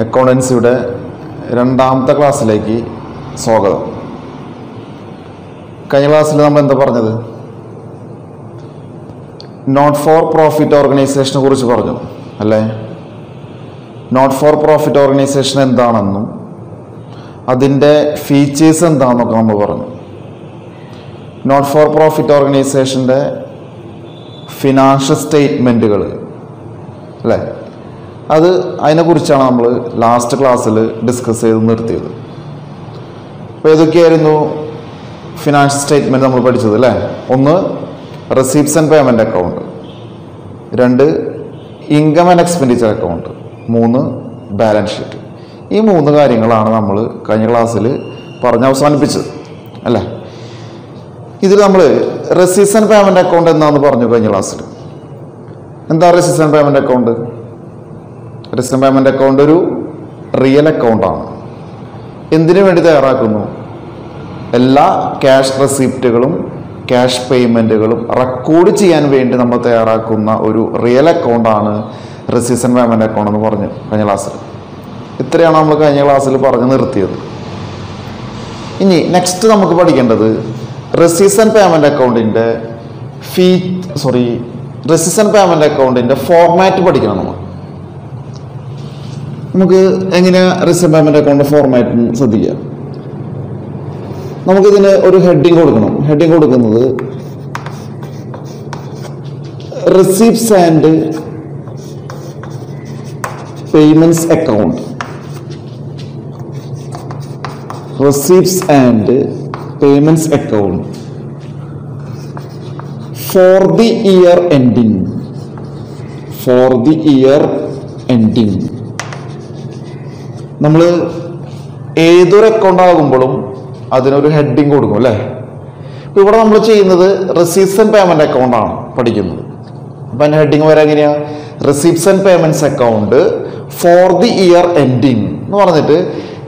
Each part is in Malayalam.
അക്കൗണ്ടൻസിയുടെ രണ്ടാമത്തെ ക്ലാസ്സിലേക്ക് സ്വാഗതം. കഴിഞ്ഞ ക്ലാസ്സിൽ നമ്മൾ എന്താ പറഞ്ഞത്? നോട്ട് ഫോർ പ്രോഫിറ്റ് ഓർഗനൈസേഷനെ കുറിച്ച് പറഞ്ഞു അല്ലേ? നോട്ട് ഫോർ പ്രോഫിറ്റ് ഓർഗനൈസേഷൻ എന്താണെന്നും അതിന്റെ ഫീച്ചേഴ്സ് എന്താണെന്നൊക്കെ നമ്മൾ പറഞ്ഞു. നോട്ട് ഫോർ പ്രോഫിറ്റ് ഓർഗനൈസേഷന്റെ ഫിനാൻഷ്യൽ സ്റ്റേറ്റ്മെന്റുകൾ അല്ലേ? അത് അതിനെക്കുറിച്ചാണ് നമ്മൾ ലാസ്റ്റ് ക്ലാസ്സിൽ ഡിസ്കസ് ചെയ്ത് നിർത്തിയത്. അപ്പോൾ ഏതൊക്കെയായിരുന്നു ഫിനാൻഷ്യൽ സ്റ്റേറ്റ്മെന്റ് നമ്മൾ പഠിച്ചത് അല്ലേ? ഒന്ന് റെസീപ്റ്റ്സ് ആൻഡ് പേയ്മെന്റ് അക്കൗണ്ട് രണ്ട് ഇൻകം ആൻഡ് എക്സ്പെൻഡിച്ചർ അക്കൗണ്ട് മൂന്ന് ബാലൻസ് ഷീറ്റ് ഈ മൂന്ന് കാര്യങ്ങളാണ് നമ്മൾ കഴിഞ്ഞ ക്ലാസ്സിൽ പറഞ്ഞ് അവസാനിപ്പിച്ചത് അല്ലേ? ഇതിൽ നമ്മൾ റെസീപ്റ്റ്സ് ആൻഡ് പേയ്മെന്റ് അക്കൗണ്ട് എന്താണെന്ന് പറഞ്ഞു കഴിഞ്ഞ ക്ലാസ്സിൽ എന്താ receipts and payment account receipts and payment account ഒരു റിയൽ അക്കൗണ്ടാണ് എന്തിനു വേണ്ടി തയ്യാറാക്കുന്നു? എല്ലാ ക്യാഷ് റെസിപ്റ്റുകളും ക്യാഷ് പേയ്മെന്റുകളും റെക്കോർഡ് ചെയ്യാൻ വേണ്ടി നമ്മൾ തയ്യാറാക്കുന്ന ഒരു റിയൽ അക്കൗണ്ടാണ് റെസിസ്റ്റൻ പേയ്മെന്റ് അക്കൗണ്ട് എന്ന് പറഞ്ഞു കഴിഞ്ഞ ക്ലാസ്സിൽ ഇത്രയാണ് നമ്മൾ കഴിഞ്ഞ ക്ലാസ്സിൽ പറഞ്ഞ് നിർത്തിയത്. ഇനി നെക്സ്റ്റ് നമുക്ക് പഠിക്കേണ്ടത് റെസിസ്റ്റൻ പേയ്മെന്റ് അക്കൗണ്ടിന്റെ ഫീ സോറി റെസിസ്റ്റൻ പേയ്മെന്റ് അക്കൗണ്ടിന്റെ ഫോർമാറ്റ് പഠിക്കണം നമ്മൾ. നമുക്ക് എങ്ങനെയാ റിസർവ് പേയ്മെന്റ് അക്കൗണ്ട് ഫോർമാറ്റ് ശ്രദ്ധിക്കുക. നമുക്കിതിന് ഒരു ഹെഡിങ് കൊടുക്കണം. ഹെഡിങ് കൊടുക്കുന്നത് receipts and payments account receipts and payments account for the year ending for the year ending നമ്മൾ ഏതൊരു അക്കൗണ്ട് ആകുമ്പോഴും അതിനൊരു ഹെഡിങ് കൊടുക്കും അല്ലേ? ഇപ്പോൾ ഇവിടെ നമ്മൾ ചെയ്യുന്നത് റെസീപ്സ് ആൻഡ് പേയ്മെന്റ് അക്കൗണ്ടാണ് പഠിക്കുന്നത്. അപ്പം അതിന്റെ ഹെഡിങ് വരാൻ എങ്ങനെയാണ് receipts and payments account for the year ending എന്ന് പറഞ്ഞിട്ട്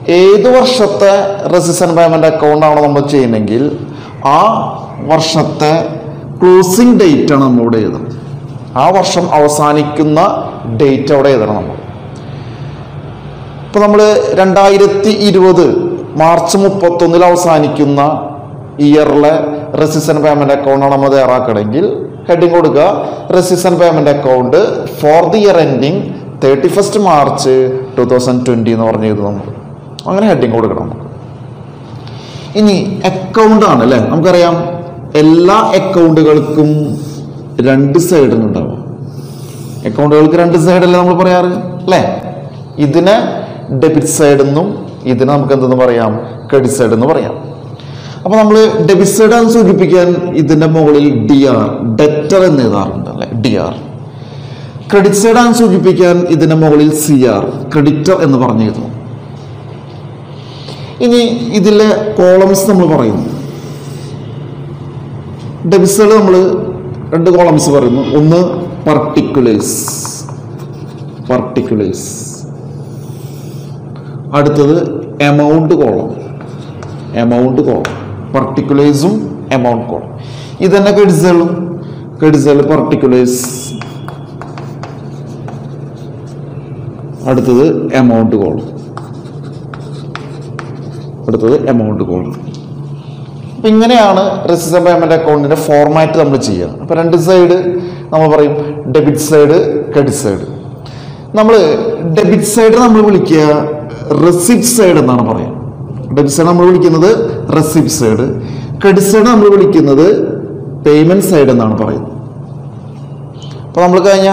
ഏത് വർഷത്തെ റെസീപ്സ് ആൻഡ് പേയ്മെന്റ് അക്കൗണ്ടാണോ നമ്മൾ ചെയ്യുന്നെങ്കിൽ ആ വർഷത്തെ ക്ലോസിങ് ഡേറ്റാണ് നമ്മളിവിടെ എഴുതുന്നത്. ആ വർഷം അവസാനിക്കുന്ന ഡേറ്റ് അവിടെ എഴുതണം നമ്മൾ ഇപ്പോൾ നമ്മൾ രണ്ടായിരത്തി ഇരുപത് മാർച്ച് മുപ്പത്തൊന്നിൽ അവസാനിക്കുന്ന ഇയറിലെ റെസിസ്റ്റൻ പേയ്മെന്റ് അക്കൗണ്ടാണ് നമ്മൾ തയ്യാറാക്കണമെങ്കിൽ ഹെഡിങ് കൊടുക്കുക. Receipts and payment account for the year ending thirty first March two thousand twenty എന്ന് പറഞ്ഞു നമ്മൾ. അങ്ങനെ ഹെഡിങ് കൊടുക്കണം നമുക്ക്. ഇനി അക്കൗണ്ട് ആണ് അല്ലേ? നമുക്കറിയാം എല്ലാ അക്കൗണ്ടുകൾക്കും രണ്ട് സൈഡിനുണ്ടാവും അക്കൗണ്ടുകൾക്ക് രണ്ട് സൈഡല്ലേ നമ്മൾ പറയാറ്? അല്ലേ? ഇതിനെ ഡെബിറ്റ് സൈഡ് എന്നും ഇതിന് നമുക്ക് എന്തെന്ന് പറയാം? ക്രെഡിറ്റ് സൈഡ് എന്ന് പറയാം. അപ്പൊ നമ്മൾ ഡെബിറ്റ് സൈഡ് ആണ് സൂചിപ്പിക്കാൻ ഇതിന്റെ മുകളിൽ ഡി ആർ ഡെറ്റർ എന്ന് എഴുതാറുണ്ട് അല്ലെ? ഡി ആർ ക്രെഡിറ്റ് സൈഡ് ആണ് സൂചിപ്പിക്കാൻ ഇതിന്റെ മുകളിൽ സി ആർ ക്രെഡിറ്റർ എന്ന് പറഞ്ഞു എഴുതുന്നു. ഇനി ഇതിലെ കോളംസ് നമ്മൾ പറയുന്നു. ഡെബിറ്റ് സൈഡ് നമ്മൾ രണ്ട് കോളംസ് പറയുന്നു. ഒന്ന് പർട്ടിക്കുലേഴ്സ് പർട്ടിക്കുലേഴ്സ് അടുത്തത് എമൗണ്ട് കോളം എമൗണ്ട് കോളം പർട്ടിക്കുലേഴ്സും എമൗണ്ട് കോളം ഇതന്നെ ക്രെഡിറ്റ്സുകളും ക്രെഡിറ്റ്സുകൾ പർട്ടിക്കുലേഴ്സ് അടുത്തത് എമൗണ്ട് കോളം അടുത്തത് എമൗണ്ട് കോളം അപ്പം ഇങ്ങനെയാണ് റെസിസ്റ്റൻ പേയ്മെന്റ് അക്കൗണ്ടിന്റെ ഫോർമാറ്റ് നമ്മൾ ചെയ്യുക. അപ്പോൾ രണ്ട് സൈഡ് നമ്മൾ പറയും ഡെബിറ്റ് സൈഡ് ക്രെഡിറ്റ് സൈഡ് നമ്മൾ ഡെബിറ്റ് സൈഡ് നമ്മൾ വിളിക്കുക. റെസിപ്റ്റ് സൈഡ് എന്നാണ് പറയുന്നത് ഡെബിറ്റ് സൈഡ് നമ്മൾ വിളിക്കുന്നത് റെസിപ്റ്റ് സൈഡ് ക്രെഡിറ്റ് സൈഡ് നമ്മൾ വിളിക്കുന്നത് പേയ്മെന്റ് സൈഡ് എന്നാണ് പറയുന്നത്. അപ്പോൾ നമ്മൾ കഴിഞ്ഞ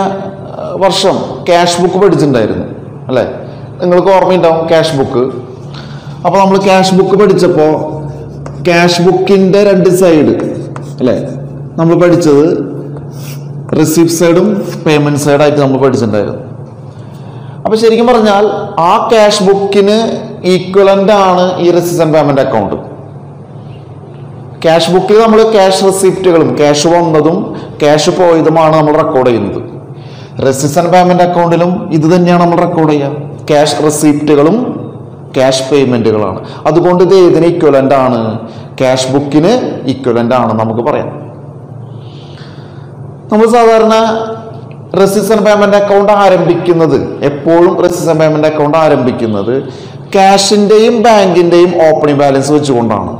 വർഷം ക്യാഷ് ബുക്ക് പഠിച്ചിട്ടുണ്ടായിരുന്നു അല്ലേ? നിങ്ങൾക്ക് ഓർമ്മയുണ്ടാവും ക്യാഷ് ബുക്ക് അപ്പോൾ നമ്മൾ ക്യാഷ് ബുക്ക് പഠിച്ചപ്പോൾ ക്യാഷ് ബുക്കിന്റെ രണ്ട് സൈഡ് അല്ലേ? നമ്മൾ പഠിച്ചത് റിസീപ്റ്റ് സൈഡും പേയ്മെന്റ് സൈഡായിട്ട് നമ്മൾ പഠിച്ചിട്ടുണ്ടായിരുന്നു. അപ്പൊ ശരിക്കും പറഞ്ഞാൽ ആ ക്യാഷ് ബുക്കിന് ഈക്വലന്റ് ആണ് ഈ റെസിസ്റ്റൻ പേയ്മെന്റ് അക്കൗണ്ട് ക്യാഷ് ബുക്കിൽ നമ്മൾ ക്യാഷ് റെസിപ്റ്റുകളും ക്യാഷ് വന്നതും ക്യാഷ് പോയതുമാണ് നമ്മൾ റെക്കോർഡ് ചെയ്യുന്നത്. റെസിസ്റ്റൻ പേയ്മെന്റ് അക്കൗണ്ടിലും ഇത് തന്നെയാണ് നമ്മൾ റെക്കോർഡ് ചെയ്യുക. ക്യാഷ് റെസിപ്റ്റുകളും ക്യാഷ് പേയ്മെന്റുകളാണ് അതുകൊണ്ട് ഇത് ഏതിന് ഇക്വലന്റ് ആണ്? ക്യാഷ് ബുക്കിന് ഇക്വലന്റ് ആണ് നമുക്ക് പറയാം. നമ്മൾ സാധാരണ റെസിസ്റ്റൻ പേയ്മെന്റ് അക്കൗണ്ട് ആരംഭിക്കുന്നത്. എപ്പോഴും റെസിസ്റ്റൻ പേയ്മെന്റ് അക്കൗണ്ട് ആരംഭിക്കുന്നത് ക്യാഷിന്റെയും ബാങ്കിന്റെയും ഓപ്പണിംഗ് ബാലൻസ് വെച്ചുകൊണ്ടാണ്.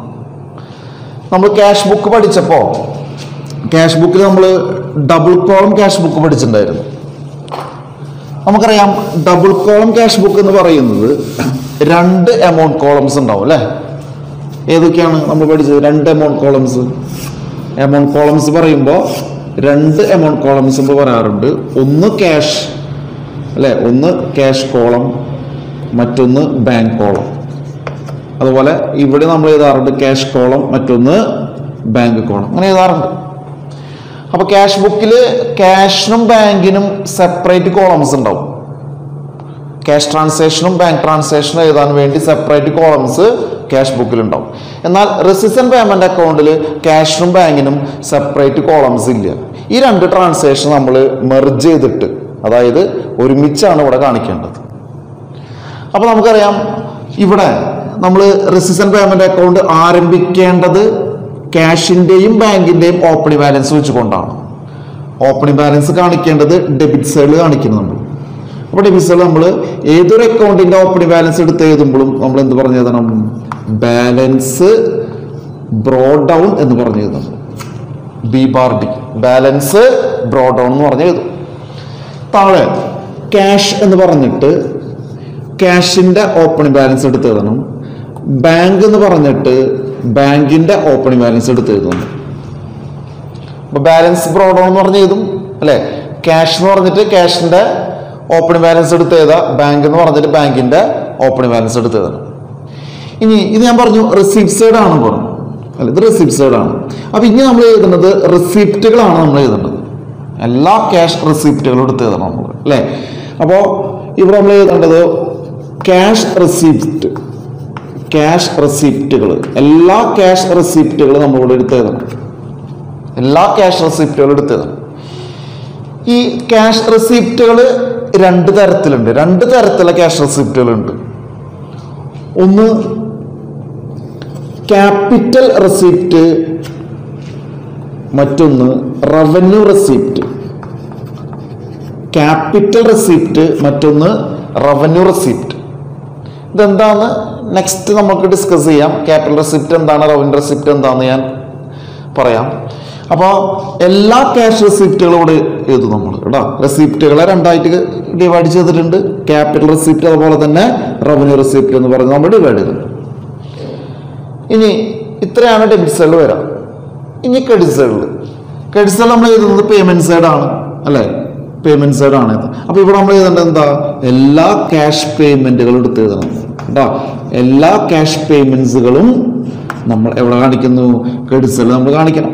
നമ്മൾ ക്യാഷ് ബുക്ക് പഠിച്ചപ്പോൾ ക്യാഷ് ബുക്കിൽ നമ്മൾ ഡബിൾ കോളം ക്യാഷ് ബുക്ക് പഠിച്ചിട്ടുണ്ടായിരുന്നു. നമുക്കറിയാം ഡബിൾ കോളം ക്യാഷ് ബുക്ക് എന്ന് പറയുന്നത് രണ്ട് എമൗണ്ട് കോളംസ് ഉണ്ടാവും അല്ലേ? ഏതൊക്കെയാണ് നമ്മൾ പഠിച്ചത്? രണ്ട് എമൗണ്ട് കോളംസ് എമൗണ്ട് കോളംസ് പറയുമ്പോൾ രണ്ട് എമൗണ്ട് കോളംസ് എന്ന് പറയാറുണ്ട്. ഒന്ന് ക്യാഷ് അല്ലേ? ഒന്ന് ക്യാഷ് കോളം മറ്റൊന്ന് ബാങ്ക് കോളം അതുപോലെ ഇവിടെ നമ്മൾ എഴുതാറുണ്ട് ക്യാഷ് കോളം മറ്റൊന്ന് ബാങ്ക് കോളം അങ്ങനെ എഴുതാറുണ്ട്. അപ്പൊ ക്യാഷ് ബുക്കിൽ ക്യാഷിനും ബാങ്കിനും സെപ്പറേറ്റ് കോളംസ് ഉണ്ടാവും. ക്യാഷ് ട്രാൻസാക്ഷനും ബാങ്ക് ട്രാൻസാക്ഷനും എഴുതാൻ വേണ്ടി സെപ്പറേറ്റ് കോളംസ് ക്യാഷ് ബുക്കിൽ ഉണ്ടാവും. എന്നാൽ റെസിസ്റ്റൻ പേയ്മെന്റ് അക്കൗണ്ടിൽ ക്യാഷിനും ബാങ്കിനും സെപ്പറേറ്റ് കോളംസ് ഇല്ല. ഈ രണ്ട് ട്രാൻസാക്ഷൻ നമ്മൾ മെർജ് ചെയ്തിട്ട് അതായത് ഒരുമിച്ചാണ് ഇവിടെ കാണിക്കേണ്ടത്. അപ്പോൾ നമുക്കറിയാം ഇവിടെ നമ്മൾ റെസിസ്റ്റൻ പേയ്മെന്റ് അക്കൗണ്ട് ആരംഭിക്കേണ്ടത് ക്യാഷിന്റെയും ബാങ്കിന്റെയും ഓപ്പണിംഗ് ബാലൻസ് വെച്ചുകൊണ്ടാണ്. ഓപ്പണിംഗ് ബാലൻസ് കാണിക്കേണ്ടത് ഡെബിറ്റ് സൈഡിൽ കാണിക്കുന്നു നമ്മൾ. അപ്പോൾ ഡെബിറ്റ് സൈഡിൽ നമ്മൾ ഏതൊരു അക്കൗണ്ടിന്റെ ഓപ്പണിംഗ് ബാലൻസ് എടുത്ത് എഴുതുമ്പോഴും നമ്മൾ എന്ത് പറഞ്ഞു എഴുതണം? ബാലൻസ് ബ്രോ ഡൗൺ എന്ന് പറഞ്ഞു എഴുതണം. B bar D balance brought down എന്ന് പറഞ്ഞ് എഴുതും. താഴെ ക്യാഷ് എന്ന് പറഞ്ഞിട്ട് ക്യാഷിന്റെ ഓപ്പണിംഗ് ബാലൻസ് എടുത്ത് എഴുതണം. ബാങ്ക് എന്ന് പറഞ്ഞിട്ട് ബാങ്കിന്റെ ഓപ്പണിംഗ് ബാലൻസ് എടുത്ത് എഴുതുന്നു അപ്പോൾ ബാലൻസ് ബ്രോഡൗൺ എന്ന് പറഞ്ഞ് എഴുതും അല്ലേ? ക്യാഷ് എന്ന് പറഞ്ഞിട്ട് ക്യാഷിന്റെ ഓപ്പണിംഗ് ബാലൻസ് എടുത്ത് എഴുതാം ബാങ്ക് എന്ന് പറഞ്ഞിട്ട് ബാങ്കിന്റെ ഓപ്പണിംഗ് ബാലൻസ് എടുത്ത് എഴുതണം. ഇനി ഇത് ഞാൻ പറഞ്ഞു റിസീപ്റ്റ് സൈഡ് ആണെന്ന് പറഞ്ഞു. അല്ല? ഇത് റിസീപ്റ്റ് സൈഡ് ആണ്. അപ്പൊ ഇനി നമ്മൾ എഴുതുന്നത് റെസിപ്റ്റുകളാണ് നമ്മൾ എഴുതേണ്ടത്. എല്ലാ ക്യാഷ് റെസിപ്റ്റുകളും എടുത്ത് എഴുതണം നമ്മൾ അല്ലേ? അപ്പോൾ ഇവിടെ നമ്മൾ എഴുതേണ്ടത് ക്യാഷ് റെസിപ്റ്റ് ക്യാഷ് റെസിപ്റ്റുകൾ എല്ലാ ക്യാഷ് റെസിപ്റ്റുകളും നമ്മളിവിടെ എടുത്ത് എഴുതണം. എല്ലാ ക്യാഷ് റെസിപ്റ്റുകളും എടുത്ത് എഴുതണം. ഈ ക്യാഷ് റെസിപ്റ്റുകൾ രണ്ട് തരത്തിലുണ്ട്. രണ്ട് തരത്തിലുള്ള ക്യാഷ് റെസിപ്റ്റുകളുണ്ട് ഒന്ന് ക്യാപിറ്റൽ റെസിപ്റ്റ് മറ്റൊന്ന് റവന്യൂ റെസിപ്റ്റ് ക്യാപിറ്റൽ റെസിപ്റ്റ് മറ്റൊന്ന് റവന്യൂ റെസിപ്റ്റ് ഇതെന്താണ്? നെക്സ്റ്റ് നമുക്ക് ഡിസ്കസ് ചെയ്യാം. ക്യാപിറ്റൽ റെസിപ്റ്റ് എന്താണ്? റവന്യൂ റെസിപ്റ്റ് എന്താണെന്ന് ഞാൻ പറയാം. അപ്പോൾ എല്ലാ ക്യാഷ് റെസിപ്റ്റുകളും കൂടെ എഴുതും നമ്മൾ കേട്ടോ. റെസിപ്റ്റുകളെ രണ്ടായിട്ട് ഡിവൈഡ് ചെയ്തിട്ടുണ്ട്. ക്യാപിറ്റൽ റെസിപ്റ്റ് അതുപോലെ തന്നെ റവന്യൂ റെസിപ്റ്റ് എന്ന് പറഞ്ഞ് നമ്മൾ ഡിവൈഡ് ചെയ്തിട്ടുണ്ട്. ഇനി ഇത്രയാണ് ഡെബിറ്റ് സൈഡിൽ വരാം. ഇനി ക്രെഡിറ്റ് സൈഡിൽ ക്രെഡിറ്റ് സൈഡിൽ നമ്മൾ എഴുതുന്നത് പേയ്മെന്റ് സൈഡാണ് അല്ലേ? പേയ്മെന്റ് സൈഡാണ് ഇത്. അപ്പോൾ ഇവിടെ നമ്മൾ എഴുതേണ്ടത് എന്താ? എല്ലാ ക്യാഷ് പേയ്മെന്റുകളും എടുത്ത് എഴുതണം. കേട്ടോ എല്ലാ ക്യാഷ് പേയ്മെന്റ്സുകളും നമ്മൾ എവിടെ കാണിക്കുന്നു? ക്രെഡിറ്റ് സൈഡിൽ നമ്മൾ കാണിക്കണം.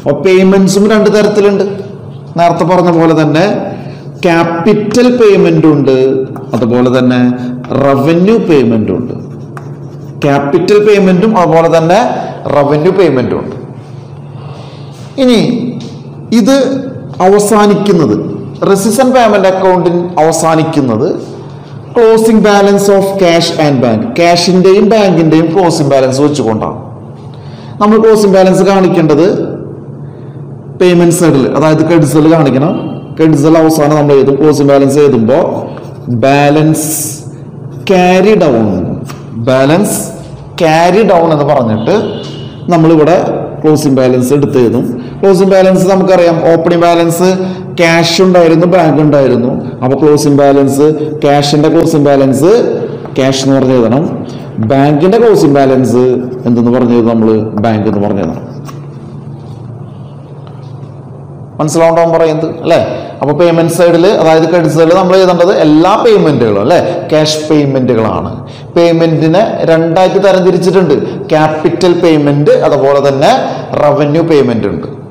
അപ്പോൾ പേയ്മെന്റ്സും രണ്ട് തരത്തിലുണ്ട്. നേരത്തെ പറഞ്ഞ പോലെ തന്നെ ക്യാപിറ്റൽ പേയ്മെന്റ് ഉണ്ട് അതുപോലെ തന്നെ റവന്യൂ പേയ്മെന്റ് ഉണ്ട്. ക്യാപിറ്റൽ പേയ്മെന്റും അതുപോലെ തന്നെ റവന്യൂ പേയ്മെന്റും ഉണ്ട്. ഇനി ഇത് അവസാനിക്കുന്നത് റെസിസ്റ്റൻ പേയ്മെന്റ് അക്കൗണ്ടിൽ അവസാനിക്കുന്നത് closing balance of cash and bank ക്യാഷിന്റെയും ബാങ്കിന്റെയും ക്ലോസിംഗ് ബാലൻസ് വെച്ചുകൊണ്ടാണ്. നമ്മൾ ക്ലോസിംഗ് ബാലൻസ് കാണിക്കേണ്ടത് പേയ്മെന്റ് സൈഡിൽ അതായത് ക്രെഡിറ്റ് സൈഡിൽ കാണിക്കണം. ക്രെഡിറ്റ് സൈഡിൽ അവസാനം നമ്മൾ എഴുതും. ക്ലോസിംഗ് ബാലൻസ് എഴുതുമ്പോൾ balance carry down balance carry down എന്ന് പറഞ്ഞിട്ട് നമ്മളിവിടെ ക്ലോസിംഗ് ബാലൻസ് എടുത്ത് എഴുതും. ക്ലോസിംഗ് ബാലൻസ് നമുക്കറിയാം. ഓപ്പണിംഗ് ബാലൻസ് ക്യാഷ് ഉണ്ടായിരുന്നു ബാങ്ക് ഉണ്ടായിരുന്നു. അപ്പോൾ ക്ലോസിംഗ് ബാലൻസ് ക്യാഷിന്റെ ക്ലോസിംഗ് ബാലൻസ് ക്യാഷ് എന്ന് പറഞ്ഞ് എഴുതണം. ബാങ്കിന്റെ ക്ലോസിംഗ് ബാലൻസ് എന്തെന്ന് പറഞ്ഞു എഴുതും നമ്മൾ ബാങ്ക് എന്ന് പറഞ്ഞു എഴുതണം. മനസ്സിലാവുണ്ടോ പറയുന്നത്? അല്ലേ? അപ്പോൾ പേയ്മെന്റ് സൈഡിൽ അതായത് ക്രെഡിറ്റ് സൈഡിൽ നമ്മൾ എഴുതേണ്ടത് എല്ലാ പേയ്മെന്റുകളും അല്ലെ? ക്യാഷ് പേയ്മെന്റുകളാണ് പേയ്മെന്റിനെ രണ്ടായിട്ട് തരംതിരിച്ചിട്ടുണ്ട്. ക്യാപിറ്റൽ പേയ്മെന്റ് അതുപോലെ തന്നെ റവന്യൂ പേയ്മെന്റ് ഉണ്ട്.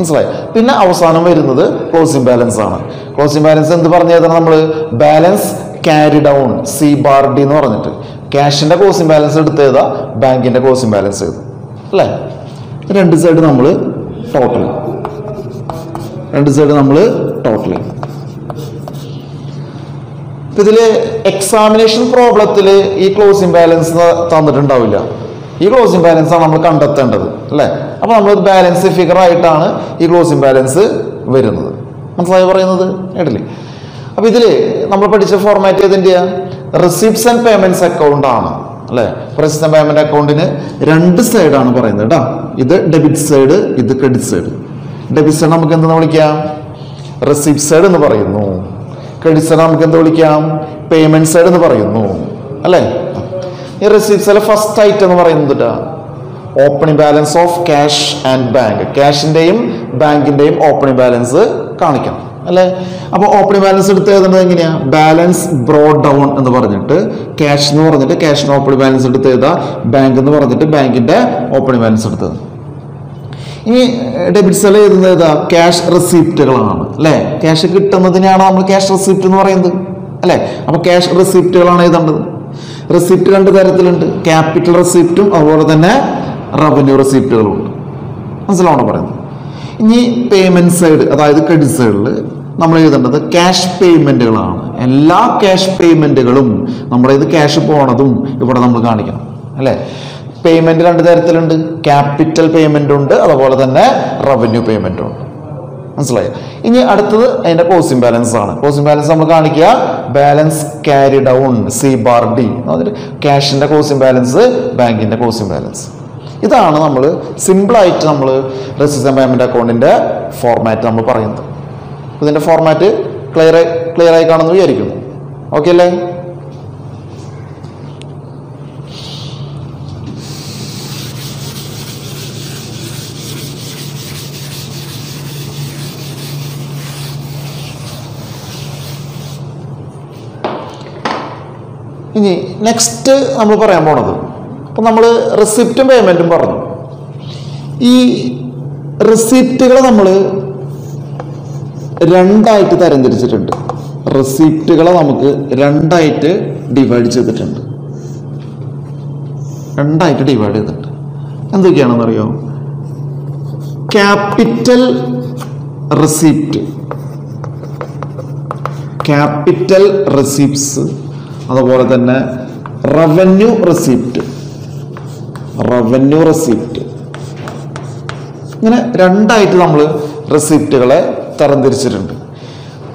മനസ്സിലായി. പിന്നെ അവസാനം വരുന്നത് ക്ലോസിംഗ് ബാലൻസ് ആണ്. ക്ലോസിംഗ് ബാലൻസ് എന്ത് പറഞ്ഞു നമ്മൾ balance carry down C bar D എന്ന് പറഞ്ഞിട്ട്. ക്യാഷിന്റെ ക്ലോസിംഗ് ബാലൻസ് എടുത്ത് ചെയ്താൽ ബാങ്കിന്റെ ക്ലോസിംഗ് ബാലൻസ് ചെയ്തു അല്ലേ? രണ്ട് സൈഡ് നമ്മൾ ടോട്ടൽ രണ്ട് സൈഡ് നമ്മൾ ടോട്ടൽ ഇതിൽ എക്സാമിനേഷൻ പ്രോബ്ലത്തിൽ ഈ ക്ലോസിംഗ് ബാലൻസ് തന്നിട്ടുണ്ടാവില്ല. ഈ ക്ലോസിംഗ് ബാലൻസ് ആണ് നമ്മൾ കണ്ടെത്തേണ്ടത്. അല്ലേ? അപ്പൊ നമ്മൾ ബാലൻസ് ഫിഗർ ആയിട്ടാണ് ഈ ക്ലോസിംഗ് ബാലൻസ് വരുന്നത്. മനസ്സിലായി പറയുന്നത്? കേട്ടില്ലേ? അപ്പോൾ ഇതിൽ നമ്മൾ പഠിച്ച ഫോർമാറ്റ് ഏതിന്റെയാ റിസീപ്റ്റ്സ് ആൻഡ് പേയ്മെന്റ്സ് അക്കൗണ്ട് ആണ്. അല്ലേ? റിസീപ്റ്റ് ആൻഡ് പേയ്മെന്റ് അക്കൗണ്ടിന് രണ്ട് സൈഡാണ് പറയുന്നത് കേട്ടോ. ഇത് ഡെബിറ്റ് സൈഡ് ഇത് ക്രെഡിറ്റ് സൈഡ് ഡെബിറ്റ് സൈഡ് നമുക്ക് എന്തെന്ന് വിളിക്കാം? റിസിപ്റ്റ് സൈഡ് എന്ന് പറയുന്നു. ക്രെഡിറ്റ് സൈഡ് നമുക്ക് എന്ത് വിളിക്കാം? പേയ്മെന്റ് സൈഡ് എന്ന് പറയുന്നു. അല്ലേ? ഈ റെസിപ്റ്റ്സിലെ ഫസ്റ്റ് ഐറ്റം എന്ന് പറയുന്നത് opening balance of cash and bank ക്യാഷിന്റെയും ബാങ്കിന്റെയും ഓപ്പണിംഗ് ബാലൻസ് കാണിക്കണം അല്ലേ? അപ്പോൾ ഓപ്പണിംഗ് ബാലൻസ് എടുത്ത് എഴുതുന്നത് എങ്ങനെയാണ് ബാലൻസ് ബ്രോഡ് ഡൗൺ എന്ന് പറഞ്ഞിട്ട് ക്യാഷ് എന്ന് പറഞ്ഞിട്ട് ക്യാഷിന് ഓപ്പണിംഗ് ബാലൻസ് എടുത്ത് എഴുതാം ബാങ്ക് എന്ന് പറഞ്ഞിട്ട് ബാങ്കിന്റെ ഓപ്പണിംഗ് ബാലൻസ് എടുത്തത്. ഇനി ഡെബിറ്റ് സെൽ എഴുതുന്നത് ഏതാ? ക്യാഷ് റെസിപ്റ്റുകളാണ് അല്ലേ? ക്യാഷ് കിട്ടുന്നതിനാണ് നമ്മൾ ക്യാഷ് റെസിപ്റ്റ് എന്ന് പറയുന്നത് അല്ലേ? അപ്പോൾ ക്യാഷ് റെസിപ്റ്റുകളാണ് എഴുതേണ്ടത് റെസിപ്റ്റ് രണ്ട് തരത്തിലുണ്ട്. ക്യാപിറ്റൽ റെസിപ്റ്റും അതുപോലെ തന്നെ റവന്യൂ റെസിപ്റ്റുകളുണ്ട്. മനസ്സിലാവണം പറയുന്നത്? ഇനി പേയ്മെന്റ് സൈഡ് അതായത് ക്രെഡിറ്റ് സൈഡിൽ നമ്മൾ എഴുതേണ്ടത് ക്യാഷ് പേയ്മെന്റുകളാണ് എല്ലാ ക്യാഷ് പേയ്മെന്റുകളും നമ്മുടെ ഇത് ക്യാഷ് പോണതും ഇവിടെ നമ്മൾ കാണിക്കണം. അല്ലേ? പേയ്മെന്റ് രണ്ട് തരത്തിലുണ്ട്. ക്യാപിറ്റൽ പേയ്മെന്റ് ഉണ്ട് അതുപോലെ തന്നെ റവന്യൂ പേയ്മെന്റ് ഉണ്ട്. മനസ്സിലായോ? ഇനി അടുത്തത് അതിന്റെ കോസിംഗ് ബാലൻസ് ആണ്. കോസിംഗ് ബാലൻസ് നമ്മൾ കാണിക്കുക. Balance carry down C bar D അതായത് ക്യാഷിന്റെ കോസിംഗ് ബാലൻസ് ബാങ്കിന്റെ കോസിംഗ് ബാലൻസ് ഇതാണ് നമ്മൾ സിമ്പിളായിട്ട് നമ്മൾ റെസിസ്റ്റൻ പേയ്മെന്റ് അക്കൗണ്ടിന്റെ ഫോർമാറ്റ് നമ്മൾ പറയുന്നത്. ഇതിന്റെ ഫോർമാറ്റ് ക്ലിയർ ക്ലിയർ ആയി കാണുന്നു വിചാരിക്കുന്നു. ഓക്കെ അല്ലേ? ഇനി നെക്സ്റ്റ് നമ്മൾ പറയാൻ പോണത് അപ്പം നമ്മൾ റെസിപ്റ്റും പേയ്മെന്റും പറഞ്ഞു. ഈ റെസിപ്റ്റുകൾ നമ്മൾ രണ്ടായിട്ട് തരംതിരിച്ചിട്ടുണ്ട്. റെസിപ്റ്റുകളെ നമുക്ക് രണ്ടായിട്ട് ഡിവൈഡ് ചെയ്തിട്ടുണ്ട്. രണ്ടായിട്ട് ഡിവൈഡ് ചെയ്തിട്ടുണ്ട്. എന്തൊക്കെയാണെന്നറിയോ? ക്യാപിറ്റൽ റെസിപ്റ്റ് ക്യാപിറ്റൽ റെസിപ്റ്റ്സ് അതുപോലെ തന്നെ റവന്യൂ റെസിപ്റ്റ് റവന്യൂ റെസിപ്റ്റ് ഇങ്ങനെ രണ്ടായിട്ട് നമ്മൾ റെസിപ്റ്റുകളെ തരംതിരിച്ചിട്ടുണ്ട്.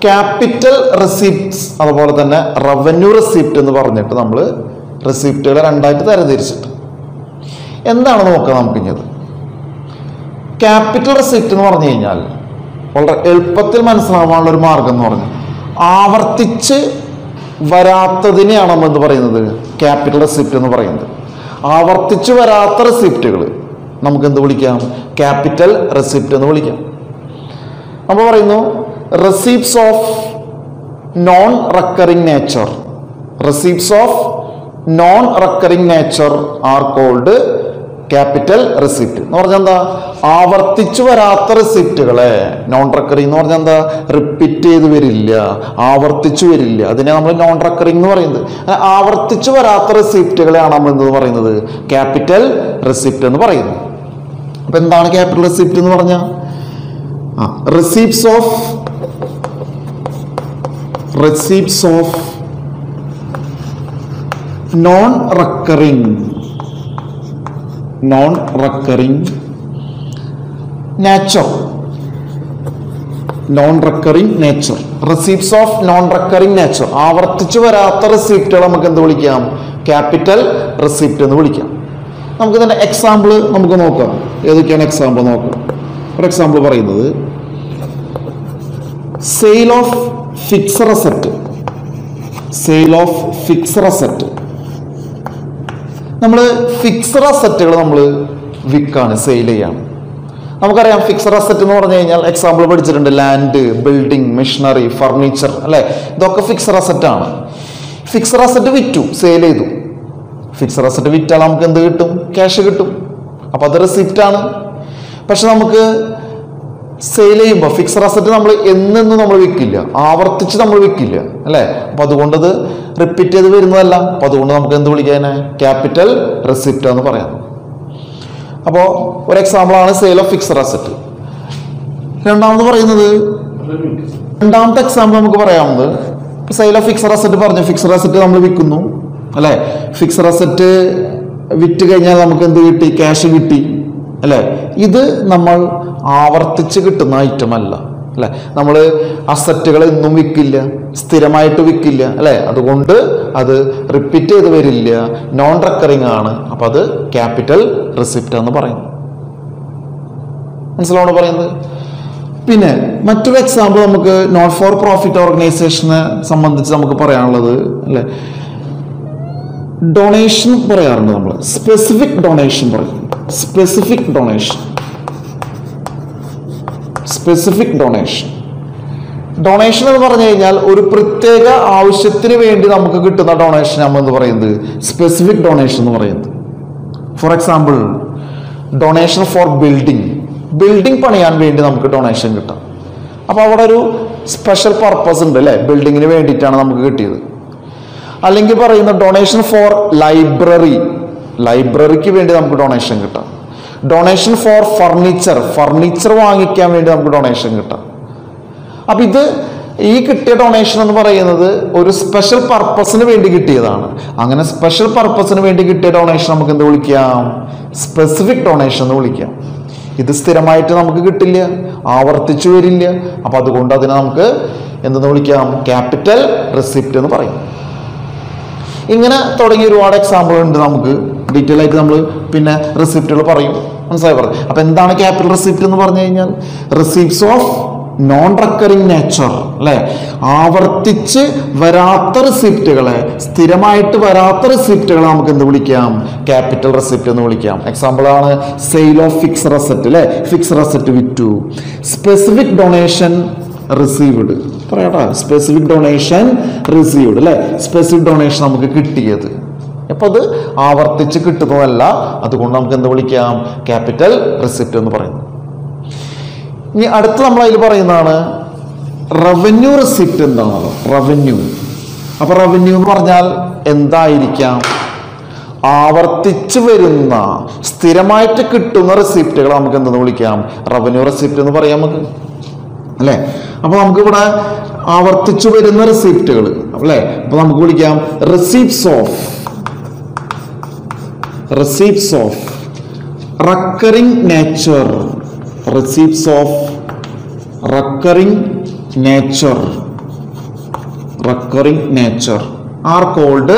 ക്യാപിറ്റൽ റെസിപ്റ്റ്സ് അതുപോലെ തന്നെ റവന്യൂ റെസിപ്റ്റ് എന്ന് പറഞ്ഞിട്ട് നമ്മൾ റെസിപ്റ്റുകളെ രണ്ടായിട്ട് തരംതിരിച്ചിട്ട് എന്താണ് നോക്കാം നമുക്കിഞ്ഞത്? ക്യാപിറ്റൽ റെസിപ്റ്റ് എന്ന് പറഞ്ഞു കഴിഞ്ഞാൽ വളരെ എളുപ്പത്തിൽ മനസ്സിലാവാനുള്ള ഒരു മാർഗം എന്ന് പറഞ്ഞു ആവർത്തിച്ച് വരാത്തതിനെയാണ് നമ്മൾ എന്ത് പറയുന്നത്? ക്യാപിറ്റൽ റെസിപ്റ്റ് എന്ന് പറയുന്നത്. ആവർത്തിച്ച് വരാത്ത റെസിപ്റ്റുകൾ നമുക്ക് എന്ത് വിളിക്കാം? ക്യാപിറ്റൽ റെസിപ്റ്റ് എന്ന് വിളിക്കാം. നമ്മൾ പറയുന്നു receipts of non recurring nature receipts of non recurring nature are called capital receipt എന്ന് പറഞ്ഞാൽ എന്താ? ആവർത്തിച്ചു വരാത്ത റിസിപ്റ്റുകളെ നോൺ റെക്കറിംഗ് എന്ന് പറഞ്ഞാൽ എന്താ? റിപ്പീറ്റ് ചെയ്ത് വരില്ല ആവർത്തിച്ചു വരില്ല. അതിനെ നമ്മൾ നോൺ റെക്കറിംഗ് എന്ന് പറയുന്നത്. ആവർത്തിച്ചു വരാത്ത റിസിപ്റ്റുകളെയാണ് നമ്മൾ എന്ത് പറയുന്നത്? ക്യാപിറ്റൽ റിസിപ്റ്റ് എന്ന് പറയുന്നത്. അപ്പൊ എന്താണ് ക്യാപിറ്റൽ റിസിപ്റ്റ് എന്ന് പറഞ്ഞാൽ ആ receipts of receipts of non recurring non recurring nature non recurring nature receipts of non recurring nature ആവർത്തിച്ചു വരാത്ത റെസീപ്റ്റുകൾ നമുക്ക് എന്ത് വിളിക്കാം? ക്യാപിറ്റൽ റെസീപ്റ്റ് എന്ന് വിളിക്കാം. നമുക്ക് തന്നെ എക്സാമ്പിൾ നമുക്ക് നോക്കാം. ഏതൊക്കെയാണ് എക്സാമ്പിൾ നോക്കാം ഒരു എക്സാമ്പിൾ പറയുന്നത് sale of fix asset sale of fix asset നമ്മൾ ഫിക്സഡ് അസറ്റുകൾ നമ്മൾ വിൽക്കാണ് സെയിൽ ചെയ്യാണ്. നമുക്കറിയാം ഫിക്സഡ് അസറ്റ് എന്ന് പറഞ്ഞു കഴിഞ്ഞാൽ എക്സാമ്പിൾ പഠിച്ചിട്ടുണ്ട് ലാൻഡ് ബിൽഡിംഗ് മെഷീനറി ഫർണിച്ചർ അല്ലെ? ഇതൊക്കെ ഫിക്സഡ് അസറ്റാണ് ഫിക്സഡ് അസറ്റ് വിറ്റു സെയിൽ ചെയ്തു. ഫിക്സഡ് അസറ്റ് വിറ്റാൽ നമുക്ക് എന്ത് കിട്ടും? ക്യാഷ് കിട്ടും. അപ്പോൾ അത് ആണ്. പക്ഷെ നമുക്ക് സെയിൽ ചെയ്യുമ്പോൾ ഫിക്സഡ് അസറ്റ് നമ്മൾ എന്നെന്നും നമ്മൾ വിൽക്കില്ല ആവർത്തിച്ച് നമ്മൾ വിൽക്കില്ല അല്ലേ? അപ്പം അതുകൊണ്ട് അത് റിപ്പീറ്റ് ചെയ്ത് വരുന്നതല്ല. അപ്പം അതുകൊണ്ട് നമുക്ക് എന്ത് വിളിക്കാനെ ക്യാപിറ്റൽ റെസിപ്റ്റ് എന്ന് പറയാം. അപ്പോൾ ഒരു എക്സാമ്പിളാണ് സെയിൽ ഓഫ് ഫിക്സഡ് അസറ്റ് രണ്ടാമത് പറയുന്നത് രണ്ടാമത്തെ എക്സാമ്പിൾ നമുക്ക് പറയാവുന്നത് സെയിൽ ഓഫ് ഫിക്സഡ് അസറ്റ് പറഞ്ഞു. ഫിക്സഡ് അസറ്റ് നമ്മൾ വിൽക്കുന്നു അല്ലേ? ഫിക്സഡ് അസറ്റ് വിറ്റ് കഴിഞ്ഞാൽ നമുക്ക് എന്ത് കിട്ടി? ക്യാഷ് കിട്ടി. അല്ലേ? ഇത് നമ്മൾ ആവർത്തിച്ച് കിട്ടുന്ന ഐറ്റം അല്ല അല്ലെ? നമ്മൾ അസറ്റുകൾ എന്നും വിൽക്കില്ല സ്ഥിരമായിട്ട് വിൽക്കില്ല അല്ലേ? അതുകൊണ്ട് അത് റിപ്പീറ്റ് ചെയ്ത് വരില്ല. നോൺ റെക്കറിങ് ആണ്. അപ്പോൾ അത് ക്യാപിറ്റൽ റിസിപ്റ്റ് എന്ന് പറയും. മനസ്സിലാണോ പറയുന്നത്? പിന്നെ മറ്റൊരു എക്സാമ്പിൾ നമുക്ക് നോൺ ഫോർ പ്രോഫിറ്റ് ഓർഗനൈസേഷനെ സംബന്ധിച്ച് നമുക്ക് പറയാനുള്ളത് അല്ലേ? ഡൊണേഷൻ പറയാറുണ്ട് നമ്മൾ സ്പെസിഫിക് ഡൊണേഷൻ പറയും. Specific donation specific donation donation എന്ന് പറഞ്ഞു കഴിഞ്ഞാൽ ഒരു പ്രത്യേക ആവശ്യത്തിന് വേണ്ടി നമുക്ക് കിട്ടുന്ന ഡൊണേഷൻ എന്ന് പറയുന്നത്. സ്പെസിഫിക് ഡൊണേഷൻ എന്ന് പറയുന്നത്. For example donation for building building പണിയാൻ വേണ്ടി നമുക്ക് ഡൊണേഷൻ കിട്ടാം. അപ്പോൾ അവിടെ ഒരു സ്പെഷ്യൽ പർപ്പസ് ഉണ്ട് അല്ലേ? ബിൽഡിങ്ങിന് വേണ്ടിയിട്ടാണ് നമുക്ക് കിട്ടിയത്. അല്ലെങ്കിൽ പറയുന്ന ഡൊണേഷൻ ഫോർ ലൈബ്രറി ലൈബ്രറിക്ക് വേണ്ടി നമുക്ക് ഡൊണേഷൻ കിട്ടാം. ഡൊണേഷൻ ഫോർ ഫർണിച്ചർ ഫർണിച്ചർ വാങ്ങിക്കാൻ വേണ്ടി നമുക്ക് ഡൊണേഷൻ കിട്ടാം. അപ്പം ഇത് ഈ കിട്ടിയ ഡൊണേഷൻ എന്ന് പറയുന്നത് ഒരു സ്പെഷ്യൽ പർപ്പസിന് വേണ്ടി കിട്ടിയതാണ്. അങ്ങനെ സ്പെഷ്യൽ പർപ്പസിന് വേണ്ടി കിട്ടിയ ഡൊണേഷൻ നമുക്ക് എന്ത് വിളിക്കാം? സ്പെസിഫിക് ഡൊണേഷൻ എന്ന് വിളിക്കാം. ഇത് സ്ഥിരമായിട്ട് നമുക്ക് കിട്ടില്ല ആവർത്തിച്ചു വരില്ല. അപ്പം അതുകൊണ്ട് അതിനെ നമുക്ക് എന്തെന്ന് വിളിക്കാം? ക്യാപിറ്റൽ റെസിപ്റ്റ് എന്ന് പറയും. ഇങ്ങനെ തുടങ്ങിയ ഒരുപാട് എക്സാമ്പിൾ ഉണ്ട് നമുക്ക്. ഡീറ്റെയിൽ ആയിട്ട് നമ്മൾ പിന്നെ റെസിപ്റ്റുകൾ പറയും. മനസ്സിലായി പറഞ്ഞു അപ്പൊ എന്താണ് ക്യാപിറ്റൽ റെസിപ്റ്റ് എന്ന് പറഞ്ഞു കഴിഞ്ഞാൽ? Receipts of non recurring nature അല്ലെ? ആവർത്തിച്ച് വരാത്ത റെസിപ്റ്റുകളെ സ്ഥിരമായിട്ട് വരാത്ത റെസിപ്റ്റുകളെ നമുക്ക് എന്ത് വിളിക്കാം? ക്യാപിറ്റൽ റെസിപ്റ്റ് എന്ന് വിളിക്കാം. എക്സാമ്പിൾ ആണ് സെയിൽ ഓഫ് ഫിക്സ് റെസെറ്റ് അല്ലെ? ഫിക്സ് അസറ്റ് വിറ്റു. സ്പെസിഫിക് ഡൊണേഷൻ റിസീവ്ഡ് പറയാട്ടാ സ്പെസിഫിക് ഡൊണേഷൻ റിസീവ്ഡ് അല്ലെ? സ്പെസിഫിക് ഡൊണേഷൻ നമുക്ക് കിട്ടിയത്. അപ്പൊ അത് ആവർത്തിച്ച് കിട്ടുന്നതല്ല. അതുകൊണ്ട് നമുക്ക് എന്ത് വിളിക്കാം? ക്യാപിറ്റൽ റിസിപ്റ്റ് എന്ന് പറയുന്നു. ഇനി അടുത്ത് നമ്മൾ അതിൽ പറയുന്നതാണ് റവന്യൂ റിസിപ്റ്റ് എന്താണല്ലോ റവന്യൂ അപ്പോൾ റവന്യൂ എന്ന് പറഞ്ഞാൽ എന്തായിരിക്കാം? ആവർത്തിച്ച് വരുന്ന സ്ഥിരമായിട്ട് കിട്ടുന്ന റെസിപ്റ്റുകൾ നമുക്ക് എന്തെന്ന് വിളിക്കാം? റവന്യൂ റെസിപ്റ്റ് എന്ന് പറയാം നമുക്ക്. അല്ലേ? അപ്പോൾ നമുക്കിവിടെ ആവർത്തിച്ചു വരുന്ന റെസിപ്റ്റുകൾ അല്ലേ? അപ്പോൾ നമുക്ക് വിളിക്കാം receipts of receipts of recurring nature receipts of recurring nature recurring nature are called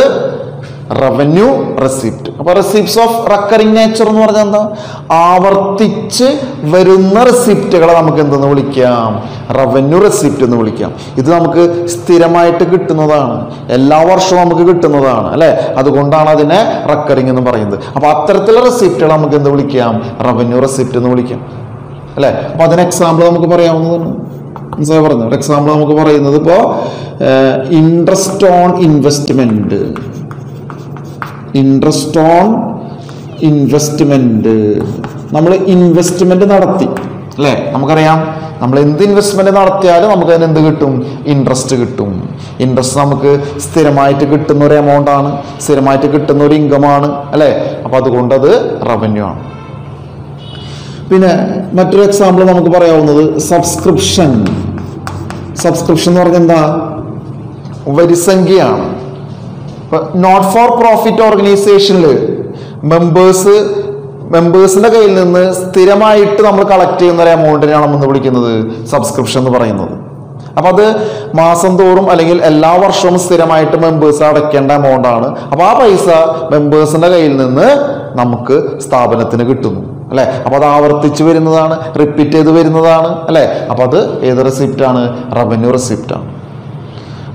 revenue receipt അപ്പൊ റെസിപ്റ്റ്സ് ഓഫ് റക്കറിങ് നേച്ചർ എന്ന് പറഞ്ഞാൽ എന്താ? ആവർത്തിച്ച് വരുന്ന റെസിപ്റ്റുകളെ നമുക്ക് എന്തെന്ന് വിളിക്കാം? റവന്യൂ റെസിപ്റ്റ് എന്ന് വിളിക്കാം. ഇത് നമുക്ക് സ്ഥിരമായിട്ട് കിട്ടുന്നതാണ്. എല്ലാ വർഷവും നമുക്ക് കിട്ടുന്നതാണ് അല്ലെ? അതുകൊണ്ടാണ് അതിനെ റക്കറിങ് എന്ന് പറയുന്നത്. അപ്പൊ അത്തരത്തിലുള്ള റെസിപ്റ്റുകൾ നമുക്ക് എന്ത് വിളിക്കാം? റവന്യൂ റെസിപ്റ്റ് എന്ന് വിളിക്കാം. അല്ലെ? അപ്പൊ അതിന് എക്സാമ്പിൾ നമുക്ക് പറയാവുന്നതാണ്. മനസ്സിലായി പറഞ്ഞു? ഒരു എക്സാമ്പിൾ നമുക്ക് പറയുന്നത് ഇപ്പോ interest on investment interest on investment നമ്മൾ ഇൻവെസ്റ്റ്മെന്റ് നടത്തി അല്ലേ? നമുക്കറിയാം നമ്മൾ എന്ത് ഇൻവെസ്റ്റ്മെന്റ് നടത്തിയാലും നമുക്ക് അതിന് എന്ത് കിട്ടും? ഇൻട്രസ്റ്റ് കിട്ടും. ഇൻട്രസ്റ്റ് നമുക്ക് സ്ഥിരമായിട്ട് കിട്ടുന്ന ഒരു എമൗണ്ട് ആണ് സ്ഥിരമായിട്ട് കിട്ടുന്ന ഒരു ഇൻകമാണ് അല്ലേ? അപ്പോൾ അതുകൊണ്ട് അത് റവന്യൂ ആണ്. പിന്നെ മറ്റൊരു എക്സാമ്പിൾ നമുക്ക് പറയാവുന്നത് സബ്സ്ക്രിപ്ഷൻ സബ്സ്ക്രിപ്ഷൻ എന്ന് പറഞ്ഞാൽ എന്താ? വരിസംഖ്യയാണ്. നോട്ട് ഫോർ പ്രോഫിറ്റ് ഓർഗനൈസേഷനിൽ മെമ്പേഴ്സ് മെമ്പേഴ്സിന്റെ കയ്യിൽ നിന്ന് സ്ഥിരമായിട്ട് നമ്മൾ കളക്ട് ചെയ്യുന്ന ഒരു എമൗണ്ടിനെയാണ് നമ്മൾ വിളിക്കുന്നത് സബ്സ്ക്രിപ്ഷൻ എന്ന് പറയുന്നത്. അപ്പോൾ അത് മാസം തോറും അല്ലെങ്കിൽ എല്ലാ വർഷവും സ്ഥിരമായിട്ട് മെമ്പേഴ്സ് അടയ്ക്കേണ്ട എമൗണ്ട് ആണ്. അപ്പം ആ പൈസ മെമ്പേഴ്സിന്റെ കയ്യിൽ നിന്ന് നമുക്ക് സ്ഥാപനത്തിന് കിട്ടുന്നു അല്ലെ? അപ്പൊ അത് ആവർത്തിച്ച് വരുന്നതാണ് റിപ്പീറ്റ് ചെയ്ത് വരുന്നതാണ് അല്ലെ? അപ്പൊ അത് ഏത് റെസിപ്റ്റ് ആണ്? റവന്യൂ റെസിപ്റ്റ് ആണ്.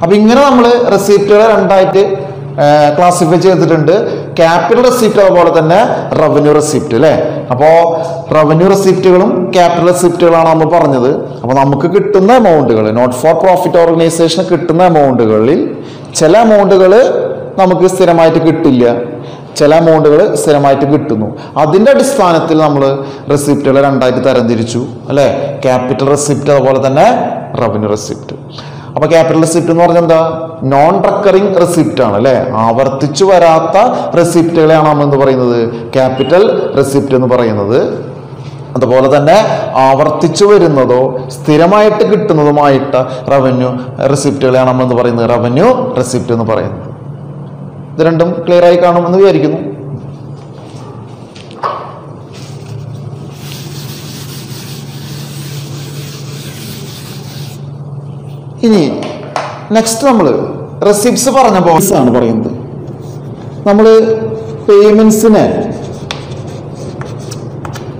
അപ്പൊ ഇങ്ങനെ നമ്മൾ റെസിപ്റ്റുകളെ രണ്ടായിട്ട് ക്ലാസിഫൈ ചെയ്തിട്ടുണ്ട്. ക്യാപിറ്റൽ റെസിപ്റ്റ് അതുപോലെ തന്നെ റവന്യൂ റെസിപ്റ്റ് അല്ലേ അപ്പോൾ റവന്യൂ റെസിപ്റ്റുകളും ക്യാപിറ്റൽ റെസിപ്റ്റുകളാണ് നമ്മൾ പറഞ്ഞത്. അപ്പോൾ നമുക്ക് കിട്ടുന്ന എമൗണ്ടുകൾ നോട്ട് ഫോർ പ്രോഫിറ്റ് ഓർഗനൈസേഷന് കിട്ടുന്ന എമൗണ്ടുകളിൽ ചില എമൗണ്ടുകൾ നമുക്ക് സ്ഥിരമായിട്ട് കിട്ടില്ല. ചില എമൗണ്ടുകൾ സ്ഥിരമായിട്ട് കിട്ടുന്നു. അതിന്റെ അടിസ്ഥാനത്തിൽ നമ്മൾ റെസിപ്റ്റുകൾ രണ്ടായിട്ട് തരംതിരിച്ചു. അല്ലേ? ക്യാപിറ്റൽ റെസിപ്റ്റ് അതുപോലെ തന്നെ റവന്യൂ റെസിപ്റ്റ് അപ്പൊ ക്യാപിറ്റൽ റെസിപ്റ്റ് എന്ന് പറഞ്ഞാൽ എന്താ? നോൺ റെക്കറിംഗ് റെസിപ്റ്റ് ആണ് അല്ലെ? ആവർത്തിച്ചു വരാത്ത റെസിപ്റ്റുകളെയാണ് നമ്മൾ എന്ന് പറയുന്നത്? ക്യാപിറ്റൽ റെസിപ്റ്റ് എന്ന് പറയുന്നത്. അതുപോലെ തന്നെ ആവർത്തിച്ചു വരുന്നതോ സ്ഥിരമായിട്ട് കിട്ടുന്നതുമായിട്ട് റവന്യൂ റെസിപ്റ്റുകളെയാണ് നമ്മൾ എന്ന് പറയുന്നത്? റവന്യൂ റെസിപ്റ്റ് എന്ന് പറയുന്നത്. ഇത് രണ്ടും ക്ലിയർ ആയി കാണുമെന്ന് വിചാരിക്കുന്നു. ഇനി നെക്സ്റ്റ് നമ്മൾ റെസിപ്റ്റ്സ് പറഞ്ഞ ബോക്സ് ആണ് പറയുന്നത്. നമ്മൾ പേയ്മെൻസിനെ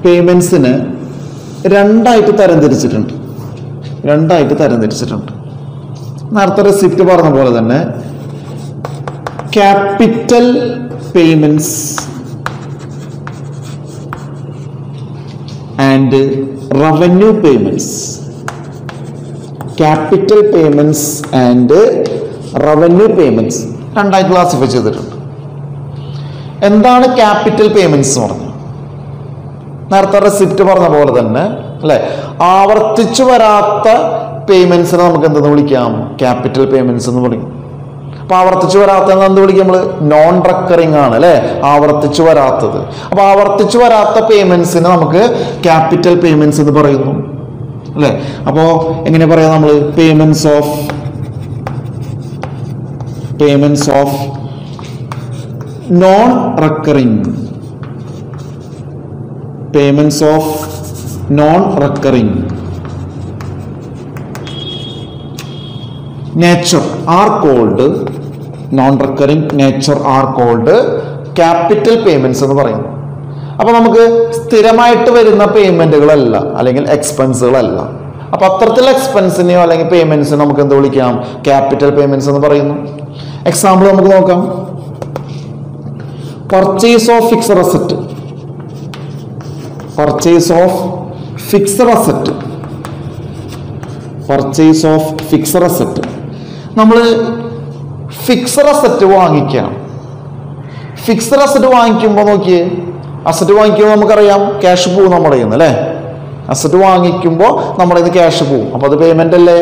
പേയ്മെൻസിന് രണ്ടായിട്ട് തരം തിരിച്ചിട്ടുണ്ട് രണ്ടായിട്ട് തരം തിരിച്ചിട്ടുണ്ട് നേരത്തെ റെസിപ്റ്റ് പറഞ്ഞ പോലെ തന്നെ capital payments and revenue payments capital payments and revenue payments രണ്ടായി ക്ലാസിഫൈ ചെയ്തിട്ടുണ്ട്. എന്താണ് ക്യാപിറ്റൽ പേയ്മെന്റ്സ് എന്ന് പറഞ്ഞത് നേരത്തെ റെസിപ്റ്റ് പറഞ്ഞ പോലെ തന്നെ അല്ലെ? ആവർത്തിച്ചു വരാത്ത പേയ്മെന്റ്സിനെ നമുക്ക് എന്തെന്ന് വിളിക്കാം? ക്യാപിറ്റൽ പേയ്മെന്റ്സ് എന്ന് പറയും അപ്പൊ ആവർത്തിച്ചു വരാത്ത എന്ത് വിളിക്കും നമ്മൾ നോൺ റെക്കറിങ് ആണ് അല്ലേ? ആവർത്തിച്ചു വരാത്തത്. അപ്പൊ ആവർത്തിച്ചു വരാത്ത പേയ്മെന്റ്സിന് നമുക്ക് ക്യാപിറ്റൽ പേയ്മെന്റ്സ് എന്ന് പറയുന്നു. അല്ലേ? അപ്പോ എങ്ങനെ പറയാം നമ്മൾ payments of payments of non recurring payments of non recurring nature are called non recurring nature are called capital payments എന്ന് പറയുന്നു അപ്പോൾ നമുക്ക് സ്ഥിരമായിട്ട് വരുന്ന പേയ്മെന്റുകളല്ല അല്ലെങ്കിൽ എക്സ്പെൻസുകളല്ല അപ്പോൾ അത്തരത്തിലുള്ള എക്സ്പെൻസിനെയോ അല്ലെങ്കിൽ പേയ്മെന്റ്സിനോ നമുക്ക് എന്ത് വിളിക്കാം? ക്യാപിറ്റൽ പേയ്മെന്റ്സ് എന്ന് പറയുന്നു. എക്സാമ്പിൾ നമുക്ക് നോക്കാം. Purchase of fixed asset purchase of fixed asset purchase of fixed asset നമ്മൾ ഫിക്സഡ് അസറ്റ് വാങ്ങിക്കുകയാണ് ഫിക്സഡ് അസറ്റ് വാങ്ങിക്കുമ്പോൾ നോക്കിയേ അസറ്റ് വാങ്ങിക്കുമ്പോൾ നമുക്കറിയാം ക്യാഷ് പോവും നമ്മുടെ കയ്യിൽ നിന്ന് അല്ലേ? അസറ്റ് വാങ്ങിക്കുമ്പോൾ നമ്മുടെ നിന്ന് ക്യാഷ് പോവും അപ്പോൾ അത് പേയ്മെന്റ് അല്ലേ?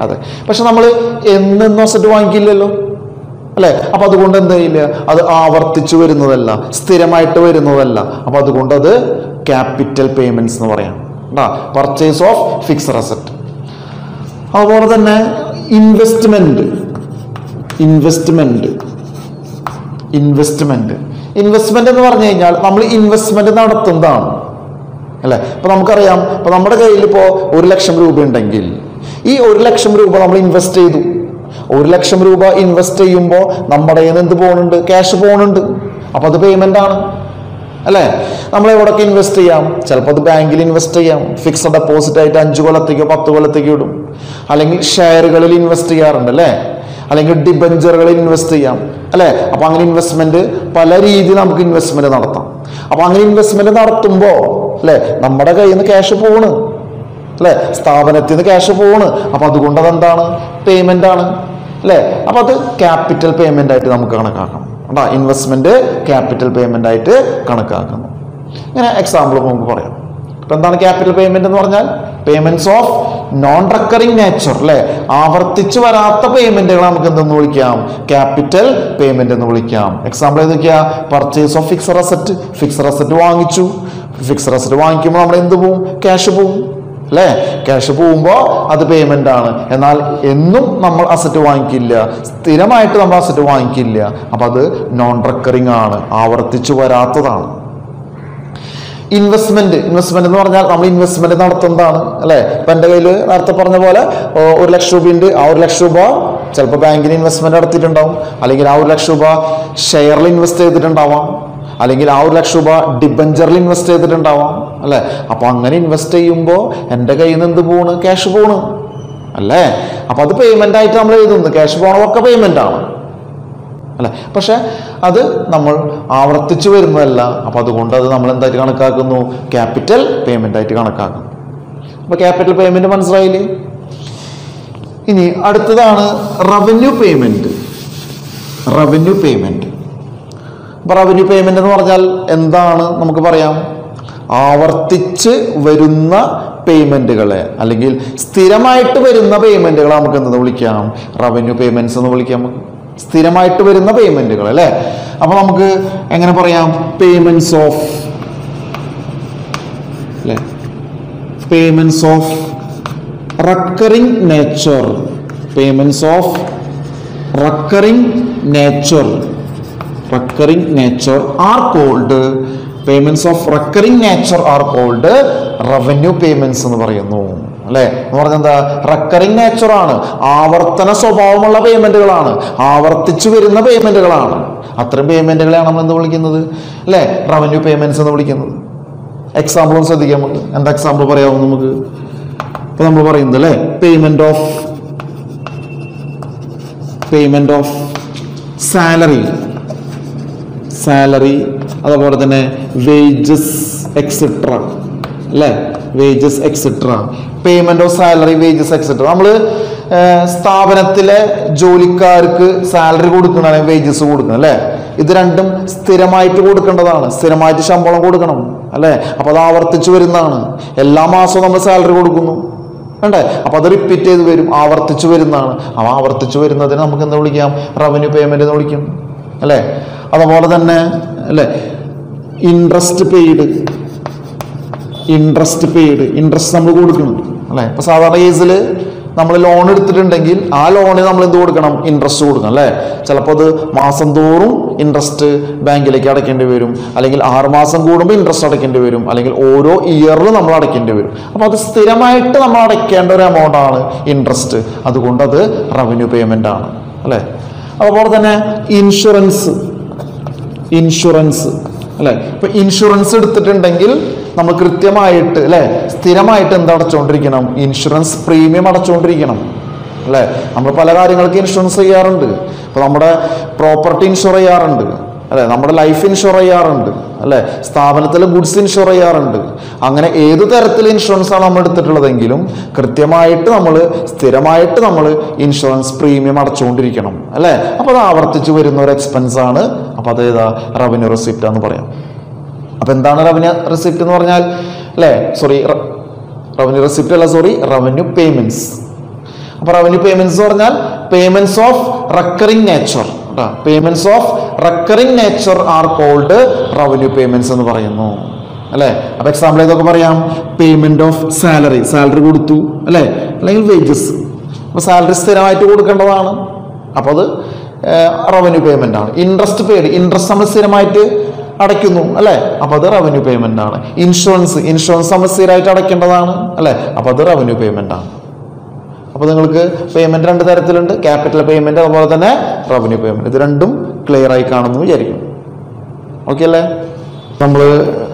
അതെ. പക്ഷെ നമ്മൾ എന്നെന്നും അസറ്റ് വാങ്ങിക്കില്ലല്ലോ അല്ലേ? അപ്പം അതുകൊണ്ട് എന്തായില്ല അത് ആവർത്തിച്ചു വരുന്നതല്ല സ്ഥിരമായിട്ട് വരുന്നതല്ല. അപ്പോൾ അതുകൊണ്ട് അത് ക്യാപിറ്റൽ പേയ്മെന്റ്സ് എന്ന് പറയാം. കേട്ടാ പർച്ചേസ് ഓഫ് ഫിക്സഡ് അസറ്റ് അതുപോലെ തന്നെ ഇൻവെസ്റ്റ്മെന്റ് ഇൻവെസ്റ്റ്മെന്റ് ഇൻവെസ്റ്റ്മെന്റ് ഇൻവെസ്റ്റ്മെന്റ് എന്ന് പറഞ്ഞു കഴിഞ്ഞാൽ നമ്മൾ ഇൻവെസ്റ്റ്മെന്റ് നടത്തുന്നതാണ്. അല്ലെ? ഇപ്പൊ നമുക്കറിയാം ഇപ്പൊ നമ്മുടെ കയ്യിൽ ഇപ്പോ ഒരു ലക്ഷം രൂപ ഉണ്ടെങ്കിൽ ഈ ഒരു ലക്ഷം രൂപ നമ്മൾ ഇൻവെസ്റ്റ് ചെയ്തു. ഒരു ലക്ഷം രൂപ ഇൻവെസ്റ്റ് ചെയ്യുമ്പോൾ നമ്മുടെ കയ്യിൽ നിന്ന് എന്ത് പോകുന്നുണ്ട്? ക്യാഷ് പോകുന്നുണ്ട്. അപ്പൊ അത് പേയ്മെന്റ് ആണ്. അല്ലേ? നമ്മൾ എവിടെയൊക്കെ ഇൻവെസ്റ്റ് ചെയ്യാം? ചിലപ്പോൾ അത് ബാങ്കിൽ ഇൻവെസ്റ്റ് ചെയ്യാം. ഫിക്സഡ് ഡെപ്പോസിറ്റ് ആയിട്ട് അഞ്ച് കൊല്ലത്തേക്കോ പത്ത് കൊല്ലത്തേക്കോ ഇടും. അല്ലെങ്കിൽ ഷെയറുകളിൽ ഇൻവെസ്റ്റ് ചെയ്യാറുണ്ട് അല്ലേ? അല്ലെങ്കിൽ ഡിബഞ്ചറുകളിൽ ഇൻവെസ്റ്റ് ചെയ്യാം അല്ലേ? അപ്പൊ അങ്ങനെ ഇൻവെസ്റ്റ്മെന്റ് പല രീതിയിൽ നമുക്ക് ഇൻവെസ്റ്റ്മെന്റ് നടത്താം. അപ്പൊ അങ്ങനെ ഇൻവെസ്റ്റ്മെന്റ് നടത്തുമ്പോൾ അല്ലേ? നമ്മുടെ കയ്യിൽ നിന്ന് ക്യാഷ് പോണ് അല്ലേ? സ്ഥാപനത്തിൽ നിന്ന് ക്യാഷ് പോണ്. അപ്പൊ അതുകൊണ്ട് അതെന്താണ്? പേയ്മെന്റ് ആണ് അല്ലേ? അപ്പൊ അത് ക്യാപിറ്റൽ പേയ്മെന്റ് ആയിട്ട് നമുക്ക് കണക്കാക്കണം കേട്ടോ ഇൻവെസ്റ്റ്മെന്റ് ക്യാപിറ്റൽ പേയ്മെന്റ് ആയിട്ട് കണക്കാക്കുന്നു. ഇങ്ങനെ എക്സാമ്പിൾ നമുക്ക് പറയാം. അപ്പൊ എന്താണ് ക്യാപിറ്റൽ പേയ്മെന്റ് എന്ന് പറഞ്ഞാൽ? Payments of non recurring nature അല്ലെ ആവർത്തിച്ചു വരാത്ത പേയ്മെന്റുകൾ നമുക്ക് എന്തെന്ന് വിളിക്കാം? ക്യാപിറ്റൽ പേയ്മെന്റ് എന്ന് വിളിക്കാം. എക്സാമ്പിൾ ഏതൊക്കെയാ? Purchase of fixed asset fixed asset വാങ്ങിച്ചു. ഫിക്സഡ് അസറ്റ് വാങ്ങിക്കുമ്പോൾ നമ്മൾ എന്ത് പോവും? ക്യാഷ് പോവും. അല്ലേ ക്യാഷ് പോകുമ്പോൾ അത് പേയ്മെന്റ് ആണ്. എന്നാൽ എന്നും നമ്മൾ അസറ്റ് വാങ്ങിക്കില്ല. സ്ഥിരമായിട്ട് നമ്മൾ അസറ്റ് വാങ്ങിക്കില്ല. അപ്പം അത് നോൺ റെക്കറിംഗ് ആണ്. ആവർത്തിച്ചു വരാത്തതാണ്. ഇൻവെസ്റ്റ്മെന്റ് ഇൻവെസ്റ്റ്മെന്റ് എന്ന് പറഞ്ഞാൽ നമ്മൾ ഇൻവെസ്റ്റ്മെന്റ് നടത്തുന്നതാണ് അല്ലെ? ഇപ്പൊ എന്റെ കയ്യിൽ നേരത്തെ പറഞ്ഞ പോലെ ഒരു ലക്ഷം രൂപ ഉണ്ട് ആ ഒരു ലക്ഷം രൂപ ചിലപ്പോൾ ബാങ്കിൽ ഇൻവെസ്റ്റ്മെന്റ് നടത്തിയിട്ടുണ്ടാവും. അല്ലെങ്കിൽ ആ ഒരു ലക്ഷം രൂപ ഷെയറിൽ ഇൻവെസ്റ്റ് ചെയ്തിട്ടുണ്ടാവാം. അല്ലെങ്കിൽ ആ ഒരു ലക്ഷം രൂപ ഡിബഞ്ചറിൽ ഇൻവെസ്റ്റ് ചെയ്തിട്ടുണ്ടാവാം അല്ലെ? അപ്പൊ അങ്ങനെ ഇൻവെസ്റ്റ് ചെയ്യുമ്പോൾ എന്റെ കയ്യിൽ നിന്ന് എന്ത് പോണ്? ക്യാഷ് പോണ് അല്ലേ? അപ്പൊ അത് പേയ്മെന്റ് ആയിട്ട് നമ്മൾ എഴുതുന്നു. ക്യാഷ് പോണതൊക്കെ പേയ്മെന്റ് ആണ്. അല്ലെ? പക്ഷെ അത് നമ്മൾ ആവർത്തിച്ചു വരുന്നതല്ല. അപ്പോൾ അതുകൊണ്ട് അത് നമ്മൾ എന്തായിട്ട് കണക്കാക്കുന്നു? ക്യാപിറ്റൽ പേയ്മെന്റ് ആയിട്ട് കണക്കാക്കുന്നു. അപ്പോൾ ക്യാപിറ്റൽ പേയ്മെന്റ് മനസ്സിലായില്ലേ? ഇനി അടുത്തതാണ് റവന്യൂ പേയ്മെന്റ് റവന്യൂ പേയ്മെന്റ് അപ്പോൾ റവന്യൂ പേയ്മെന്റ് എന്ന് പറഞ്ഞാൽ എന്താണ്? നമുക്ക് പറയാം. ആവർത്തിച്ച് വരുന്ന പേയ്മെന്റുകളെ അല്ലെങ്കിൽ സ്ഥിരമായിട്ട് വരുന്ന പേയ്മെന്റുകളെ നമുക്ക് എന്തെന്ന് വിളിക്കാം? റവന്യൂ പേയ്മെന്റ്സ് എന്ന് വിളിക്കാം. നമുക്ക് സ്ഥിരമായിട്ട് വരുന്ന പേയ്മെന്റുകൾ അല്ലേ? അപ്പൊ നമുക്ക് എങ്ങനെ പറയാം? പേയ്മെന്റ്സ് ഓഫ് അല്ലേ? Payments of recurring nature payments of recurring nature recurring nature are called payments of recurring nature are called revenue payments എന്ന് പറയുന്നു. അല്ലെ? എന്ന് പറഞ്ഞാൽ എന്താ? നേച്ചറാണ് ആവർത്തന സ്വഭാവമുള്ള പേയ്മെന്റുകളാണ് ആവർത്തിച്ചു വരുന്ന പേയ്മെന്റുകളാണ് അത്തരം പേയ്മെന്റുകളെയാണ് നമ്മൾ എന്ത് വിളിക്കുന്നത്? അല്ലെ? റവന്യൂ പേയ്മെന്റ്സ് എന്ന് വിളിക്കുന്നത്. എക്സാമ്പിളും ശ്രദ്ധിക്കാൻ നമുക്ക്. എന്താ എക്സാമ്പിൾ പറയാമോ നമുക്ക്? ഇപ്പൊ നമ്മൾ പറയുന്നത് അല്ലെ? Payment of payment of salary salary അതുപോലെ തന്നെ വേജസ് എക്സെട്ര അല്ലേ? Wages etcetera payment of salary wages etcetera നമ്മൾ സ്ഥാപനത്തിലെ ജോലിക്കാർക്ക് സാലറി കൊടുക്കണം വേജസ് കൊടുക്കണം അല്ലേ? ഇത് രണ്ടും സ്ഥിരമായിട്ട് കൊടുക്കേണ്ടതാണ്. സ്ഥിരമായിട്ട് ശമ്പളം കൊടുക്കണം അല്ലേ? അപ്പോൾ അത് ആവർത്തിച്ച് വരുന്നതാണ്. എല്ലാ മാസവും നമ്മൾ സാലറി കൊടുക്കുന്നു. വേണ്ടേ അപ്പോൾ അത് റിപ്പീറ്റ് ചെയ്ത് വരും. ആവർത്തിച്ചു വരുന്നതാണ്. ആ ആവർത്തിച്ചു വരുന്നതിന് നമുക്ക് എന്താ വിളിക്കാം? റവന്യൂ പേയ്മെന്റ് എന്ന് വിളിക്കും. അല്ലേ? അതുപോലെ തന്നെ അല്ലേ? Interest paid interest paid interest നമ്മൾ കൊടുക്കുന്നുണ്ട് അല്ലേ? ഇപ്പൊ സാധാരണ കേസിൽ നമ്മൾ ലോൺ എടുത്തിട്ടുണ്ടെങ്കിൽ ആ ലോണിന് നമ്മൾ എന്ത് കൊടുക്കണം? ഇൻട്രസ്റ്റ് കൊടുക്കണം അല്ലേ? ചിലപ്പോൾ അത് മാസം തോറും ഇൻട്രസ്റ്റ് ബാങ്കിലേക്ക് അടയ്ക്കേണ്ടി വരും. അല്ലെങ്കിൽ ആറുമാസം കൂടുമ്പോൾ ഇൻട്രസ്റ്റ് അടയ്ക്കേണ്ടി വരും. അല്ലെങ്കിൽ ഓരോ ഇയറിലും നമ്മൾ അടയ്ക്കേണ്ടി വരും. അപ്പോൾ അത് സ്ഥിരമായിട്ട് നമ്മൾ അടയ്ക്കേണ്ട ഒരു എമൗണ്ട് ആണ് ഇൻട്രസ്റ്റ് അതുകൊണ്ട് അത് റവന്യൂ പേയ്മെന്റ് ആണ് അല്ലേ? അതുപോലെ തന്നെ ഇൻഷുറൻസ് ഇൻഷുറൻസ് അല്ലേ? ഇപ്പം ഇൻഷുറൻസ് എടുത്തിട്ടുണ്ടെങ്കിൽ നമ്മൾ കൃത്യമായിട്ട് അല്ലെ? സ്ഥിരമായിട്ട് എന്താ അടച്ചുകൊണ്ടിരിക്കണം ഇൻഷുറൻസ് പ്രീമിയം അടച്ചുകൊണ്ടിരിക്കണം അല്ലെ? നമ്മൾ പല കാര്യങ്ങൾക്ക് ഇൻഷുറൻസ് ചെയ്യാറുണ്ട്. അപ്പോൾ നമ്മുടെ പ്രോപ്പർട്ടി ഇൻഷുർ ചെയ്യാറുണ്ട് അല്ലെ? നമ്മുടെ ലൈഫ് ഇൻഷുർ ചെയ്യാറുണ്ട് അല്ലെ? സ്ഥാപനത്തിലെ ഗുഡ്സ് ഇൻഷുർ ചെയ്യാറുണ്ട്. അങ്ങനെ ഏത് തരത്തിൽ ഇൻഷുറൻസ് ആണ് നമ്മൾ എടുത്തിട്ടുള്ളതെങ്കിലും കൃത്യമായിട്ട് നമ്മൾ സ്ഥിരമായിട്ട് നമ്മൾ ഇൻഷുറൻസ് പ്രീമിയം അടച്ചുകൊണ്ടിരിക്കണം അല്ലെ? അപ്പോൾ അത് ആവർത്തിച്ച് വരുന്ന ഒരു എക്സ്പെൻസ് ആണ്. അപ്പോൾ അത് ഏതാ? റവന്യൂ റെസിപ്റ്റ് എന്ന് പറയാം. അപ്പൊ എന്താണ് റവന്യൂ റെസിപ്റ്റ് എന്ന് പറഞ്ഞാൽ? അല്ലേ? സോറി റവന്യൂ റെസിപ്റ്റ് അല്ല സോറി റവന്യൂ പേയ്മെന്റ്സ് അപ്പൊ റവന്യൂ പേയ്മെന്റ്സ് എന്ന് പറഞ്ഞാൽ payments of recurring nature payments of recurring nature are called revenue payments എന്ന് പറയുന്നു. അല്ലെ? അപ്പൊ എക്സാമ്പിൾ ഏതൊക്കെ പറയാം? പേയ്മെന്റ് ഓഫ് സാലറി സാലറി കൊടുത്തു അല്ലെ? അല്ലെങ്കിൽ വേജസ് അപ്പൊ സാലറി സ്ഥിരമായിട്ട് കൊടുക്കേണ്ടതാണ്. അപ്പൊ അത് റവന്യൂ പേയ്മെന്റ് ആണ്. ഇൻട്രസ്റ്റ് പേയ്ഡ് ഇൻട്രസ്റ്റ് നമ്മൾ സ്ഥിരമായിട്ട് അടയ്ക്കുന്നു അല്ലെ? അപ്പൊ അത് റവന്യൂ പേയ്മെന്റ് ആണ്. ഇൻഷുറൻസ് ഇൻഷുറൻസ് നമ്മൾ അടയ്ക്കേണ്ടതാണ് അല്ലെ? അപ്പൊ അത് റവന്യൂ പേയ്മെന്റ് ആണ്. അപ്പോൾ നിങ്ങൾക്ക് പേയ്മെന്റ് രണ്ട് തരത്തിലുണ്ട്. ക്യാപിറ്റൽ പേയ്മെന്റ് അതുപോലെ തന്നെ റവന്യൂ പേയ്മെന്റ് ഇത് രണ്ടും ക്ലിയർ ആയി കാണുന്നു വിചാരിക്കും ഓക്കെ അല്ലേ? നമ്മൾ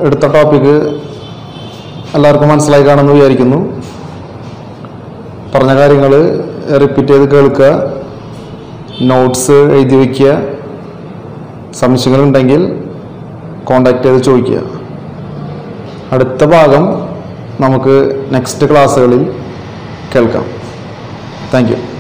എടുത്ത ടോപ്പിക്ക് എല്ലാവർക്കും മനസ്സിലായി കാണുമെന്ന് വിചാരിക്കുന്നു. പറഞ്ഞ കാര്യങ്ങൾ റിപ്പീറ്റ് ചെയ്ത് കേൾക്കുക. നോട്ട്സ് എഴുതി വയ്ക്കുക. സംശയങ്ങളുണ്ടെങ്കിൽ കോണ്ടാക്ട് ചെയ്ത് ചോദിക്കുക. അടുത്ത ഭാഗം നമുക്ക് നെക്സ്റ്റ് ക്ലാസ്സുകളിൽ കേൾക്കാം. താങ്ക്